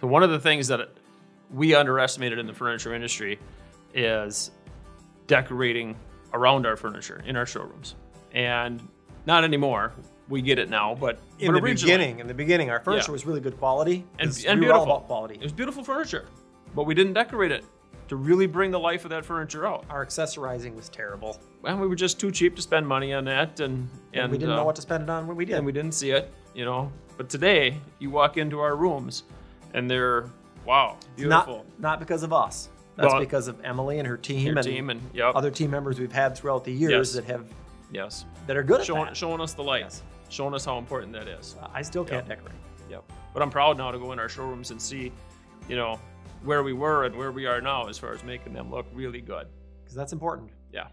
So one of the things that we underestimated in the furniture industry is decorating around our furniture in our showrooms. And not anymore. We get it now, but In but the beginning, in the beginning, our furniture Yeah. was really good quality. and, and we beautiful about quality. It was beautiful furniture, but we didn't decorate it to really bring the life of that furniture out. Our accessorizing was terrible, And we were just too cheap to spend money on that, and and, and we didn't uh, know what to spend it on when we did. and we didn't see it, you know. But today, you walk into our rooms, and they're wow, beautiful. Not not because of us. That's Well, because of Emily and her team and team and yep, other team members we've had throughout the years Yes. that have yes, that are good at showing that. showing us the light, Yes. showing us how important that is. Uh, I still can't Yeah. decorate. Yep. But I'm proud now to go in our showrooms and see, you know, where we were and where we are now as far as making them look really good. because that's important. Yeah.